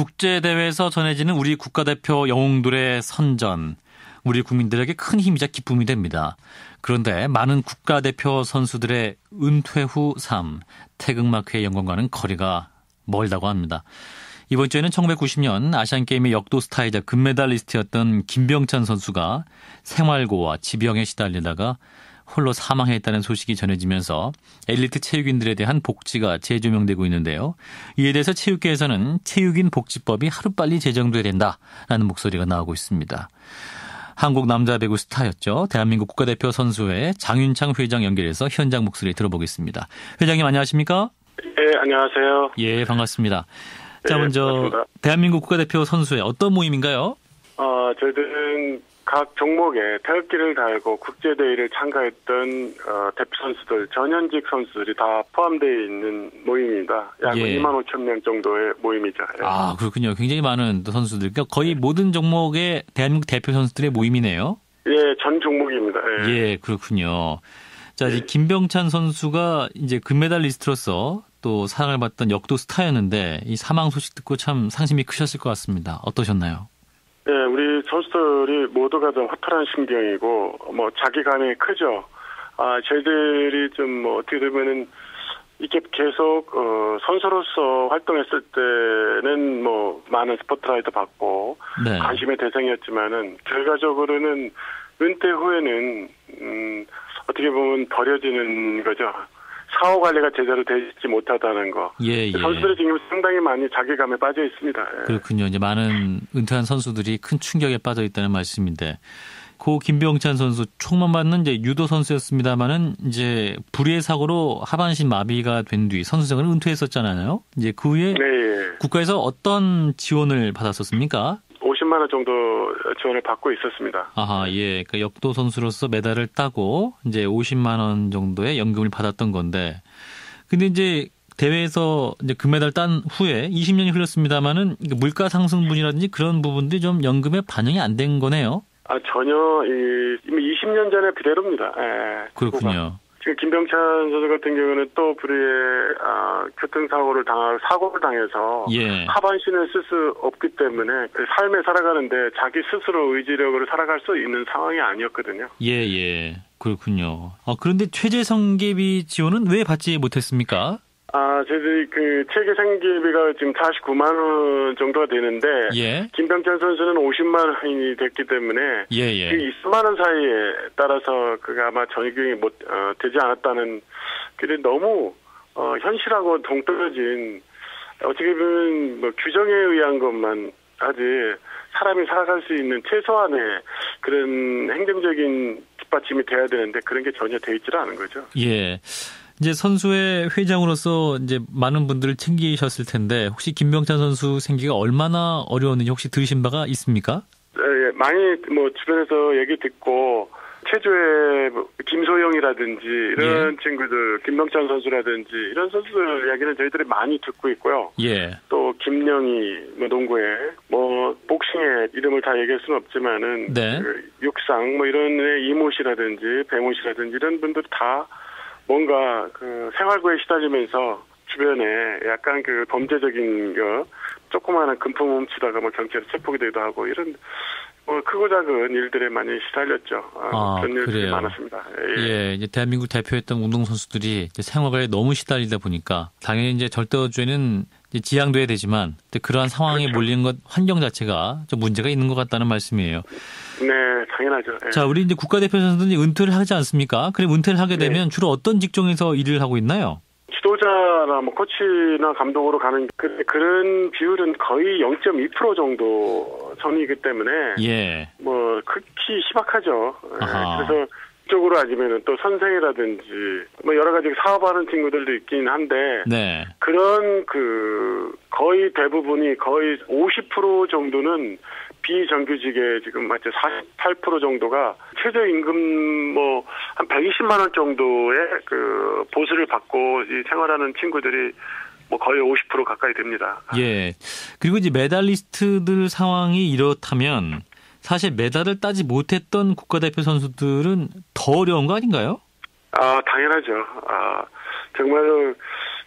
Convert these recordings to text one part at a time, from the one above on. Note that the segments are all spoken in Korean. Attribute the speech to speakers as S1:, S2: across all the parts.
S1: 국제대회에서 전해지는 우리 국가대표 영웅들의 선전, 우리 국민들에게 큰 힘이자 기쁨이 됩니다. 그런데 많은 국가대표 선수들의 은퇴 후 삶, 태극마크의 영광과는 거리가 멀다고 합니다. 이번 주에는 1990년 아시안게임의 역도 스타이자 금메달리스트였던 김병찬 선수가 생활고와 지병에 시달리다가 홀로 사망했다는 소식이 전해지면서 엘리트 체육인들에 대한 복지가 재조명되고 있는데요. 이에 대해서 체육계에서는 체육인 복지법이 하루빨리 제정돼야 된다라는 목소리가 나오고 있습니다. 한국 남자 배구 스타였죠. 대한민국 국가대표 선수회 장윤창 회장 연결해서 현장 목소리 들어보겠습니다. 회장님 안녕하십니까?
S2: 네, 안녕하세요.
S1: 예, 반갑습니다. 자,
S2: 네,
S1: 먼저
S2: 반갑습니다.
S1: 대한민국 국가대표 선수회 어떤 모임인가요?
S2: 어, 저희들은 각 종목에 태극기를 달고 국제대회를 참가했던 어, 대표 선수들, 전현직 선수들이 다 포함되어 있는 모임입니다. 약
S1: 예.
S2: 2만 5천 명 정도의 모임이죠. 예.
S1: 아, 그렇군요. 굉장히 많은 또 선수들. 그러니까 거의 모든 종목의 대한민국 대표 선수들의 모임이네요.
S2: 예, 전 종목입니다. 예.
S1: 예, 그렇군요. 자, 이제 김병찬 선수가 이제 금메달 리스트로서 또 사랑을 받던 역도 스타였는데 이 사망 소식 듣고 참 상심이 크셨을 것 같습니다. 어떠셨나요?
S2: 예, 우리 선수들이 모두가 좀 허탈한 심경이고 뭐 자기감이 크죠. 아, 저희들이 좀 뭐 어떻게 보면은 이게 계속 어, 선수로서 활동했을 때는 뭐 많은 스포트라이트 받고
S1: 네.
S2: 관심의 대상이었지만은 결과적으로는 은퇴 후에는 음, 어떻게 보면 버려지는 거죠. 사후 관리가 제대로 되지 못하다는 거.
S1: 예, 예.
S2: 선수들이 지금 상당히 많이 자괴감에 빠져 있습니다. 예.
S1: 그렇군요. 이제 많은 은퇴한 선수들이 큰 충격에 빠져 있다는 말씀인데 고 김병찬 선수 총만 받는 이제 유도 선수였습니다만은 이제 불의의 사고로 하반신 마비가 된 뒤 선수생활을 은퇴했었잖아요. 이제 그 후에
S2: 네, 예.
S1: 국가에서 어떤 지원을 받았었습니까?
S2: 50만 원 정도 지원을 받고 있었습니다.
S1: 아하, 예. 그 역도 선수로서 메달을 따고 이제 50만 원 정도의 연금을 받았던 건데, 근데 이제 대회에서 이제 금메달 딴 후에 20년이 흘렀습니다만은 물가 상승분이라든지 그런 부분들이 좀 연금에 반영이 안 된 거네요.
S2: 아 전혀 이 이미 20년 전에 그대로입니다. 예.
S1: 그렇군요.
S2: 지금 김병찬 선수 같은 경우는 또 불의의 아, 교통사고를 당하 사고를 당해서
S1: 예.
S2: 하반신을 쓸 수 없기 때문에 그 삶에 살아가는데 자기 스스로 의지력으로 살아갈 수 있는 상황이 아니었거든요.
S1: 예, 예. 그렇군요. 어, 그런데 최저 성계비 지원은 왜 받지 못했습니까?
S2: 아, 저희들이 그 체계 생계비가 지금 49만 원 정도가 되는데
S1: 예.
S2: 김병찬 선수는 50만 원이 됐기 때문에
S1: 예, 예.
S2: 그 20만 원 사이에 따라서 그가 아마 전입금이 못 어, 되지 않았다는 그게 너무 어, 현실하고 동떨어진 어떻게 보면 뭐 규정에 의한 것만 하지 사람이 살아갈 수 있는 최소한의 그런 행정적인 뒷받침이 돼야 되는데 그런 게 전혀 돼 있지를 않은 거죠.
S1: 예. 이제 선수의 회장으로서 이제 많은 분들을 챙기셨을 텐데 혹시 김병찬 선수 생기가 얼마나 어려웠는지 혹시 들으신 바가 있습니까?
S2: 예, 많이 뭐 주변에서 얘기 듣고 체조의 뭐 김소영이라든지 이런 친구들, 김병찬 선수라든지 이런 선수들 이야기는 저희들이 많이 듣고 있고요.
S1: 예.
S2: 또 김영희 뭐 농구에 뭐 복싱의 이름을 다 얘기할 수는 없지만은
S1: 네.
S2: 그 육상 뭐 이런 애 이모 씨라든지 배모 씨라든지 이런 분들 다 뭔가 그 생활고에 시달리면서 주변에 약간 그 범죄적인 거 조그마한 금품 훔치다가 뭐 경찰에 체포가 되기도 하고 이런 뭐 크고 작은 일들에 많이 시달렸죠. 아,
S1: 아,
S2: 그런 일들이
S1: 그래요.
S2: 많았습니다. 예.
S1: 예, 이제 대한민국 대표했던 운동 선수들이 이제 생활에 너무 시달리다 보니까 당연히 이제 절도죄는 이제 지양돼야 되지만 그러한 상황에
S2: 그렇죠.
S1: 몰리는 것 환경 자체가 좀 문제가 있는 것 같다는 말씀이에요.
S2: 네, 당연하죠. 예.
S1: 자, 우리 이제 국가대표 선수들이 은퇴를 하지 않습니까? 그럼 은퇴를 하게
S2: 네.
S1: 되면 주로 어떤 직종에서 일을 하고 있나요?
S2: 지도자나 뭐 코치나 감독으로 가는 그, 그런 비율은 거의 0.2% 정도 선이기 때문에
S1: 예.
S2: 뭐 극히 희박하죠. 예,
S1: 아하.
S2: 그래서 쪽으로 아니면은 또 선생이라든지 뭐 여러 가지 사업하는 친구들도 있긴 한데
S1: 네.
S2: 그런 그 거의 대부분이 거의 50% 정도는 비정규직에 지금 마치 48% 정도가 최저임금 뭐 한 120만 원 정도의 그 보수를 받고 이 생활하는 친구들이 뭐 거의 50% 가까이 됩니다.
S1: 예. 그리고 이제 메달리스트들 상황이 이렇다면 사실 메달을 따지 못했던 국가대표 선수들은 더 어려운 거 아닌가요?
S2: 아 당연하죠. 아 정말로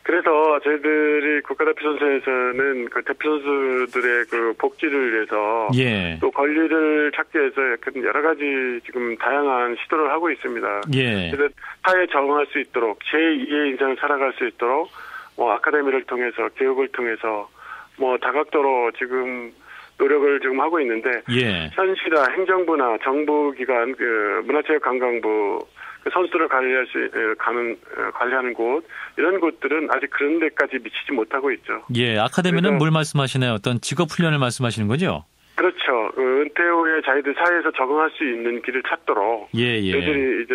S2: 그래서 저희들이 국가대표 선수에서는 그 대표 선수들의 그 복지를 위해서
S1: 예.
S2: 또 권리를 찾기 위해서 약간 여러 가지 지금 다양한 시도를 하고 있습니다.
S1: 예.
S2: 그래서 사회에 적응할 수 있도록 제2의 인생을 살아갈 수 있도록 뭐 아카데미를 통해서 교육을 통해서 뭐 다각도로 지금 노력을 지금 하고 있는데
S1: 예.
S2: 현시나 행정부나 정부기관 그 문화체육관광부 그 선수를 관리할 수 에, 가는 어, 관리하는 곳 이런 곳들은 아직 그런 데까지 미치지 못하고 있죠.
S1: 예. 아카데미는 뭘 말씀하시나요? 어떤 직업 훈련을 말씀하시는 거죠?
S2: 그렇죠. 그 은퇴 후에 자기들 사회에서 적응할 수 있는 길을 찾도록
S1: 예, 예.
S2: 저희들이 이제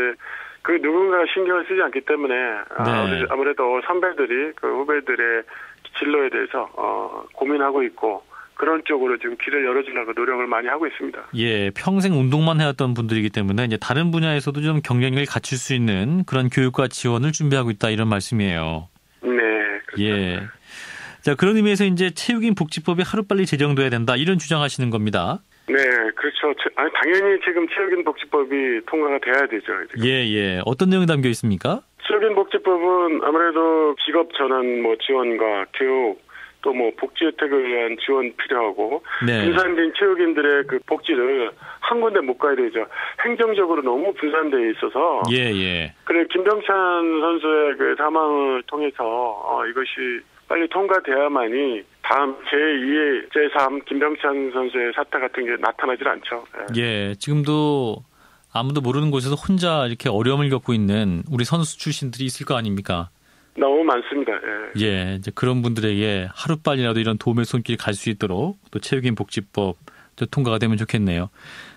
S2: 그 누군가 신경을 쓰지 않기 때문에 아,
S1: 네.
S2: 아무래도 선배들이 그 후배들의 진로에 대해서 어, 고민하고 있고 그런 쪽으로 지금 길을 열어주려고 노력을 많이 하고 있습니다.
S1: 예, 평생 운동만 해왔던 분들이기 때문에 이제 다른 분야에서도 좀 경쟁력을 갖출 수 있는 그런 교육과 지원을 준비하고 있다 이런 말씀이에요.
S2: 네. 그렇죠.
S1: 예. 자, 그런 의미에서 이제 체육인 복지법이 하루빨리 제정돼야 된다 이런 주장하시는 겁니다.
S2: 네, 그렇죠. 체- 아니, 당연히 지금 체육인 복지법이 통과가 돼야 되죠. 지금.
S1: 예, 예. 어떤 내용이 담겨 있습니까?
S2: 체육인 복지법은 아무래도 직업 전환 뭐 지원과 교육 또 뭐 복지 혜택을 위한 지원 필요하고
S1: 네.
S2: 분산된 체육인들의 그 복지를 한 군데 못 가야 되죠. 행정적으로 너무 분산돼 있어서
S1: 예, 예.
S2: 그래 김병찬 선수의 그 사망을 통해서 어, 이것이 빨리 통과돼야만이 다음 제2의 제3 김병찬 선수의 사태 같은 게 나타나질 않죠. 예.
S1: 예, 지금도 아무도 모르는 곳에서 혼자 이렇게 어려움을 겪고 있는 우리 선수 출신들이 있을 거 아닙니까?
S2: 너무 많습니다. 예.
S1: 예, 이제 그런 분들에게 하루빨리라도 이런 도움의 손길이 갈수 있도록 또 체육인 복지법 또 통과가 되면 좋겠네요.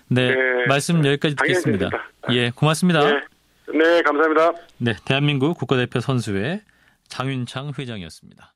S1: 네,
S2: 네.
S1: 말씀 여기까지
S2: 당연히
S1: 듣겠습니다.
S2: 됩니다.
S1: 예, 고맙습니다.
S2: 네. 네, 감사합니다.
S1: 네, 대한민국 국가대표 선수회 장윤창 회장이었습니다.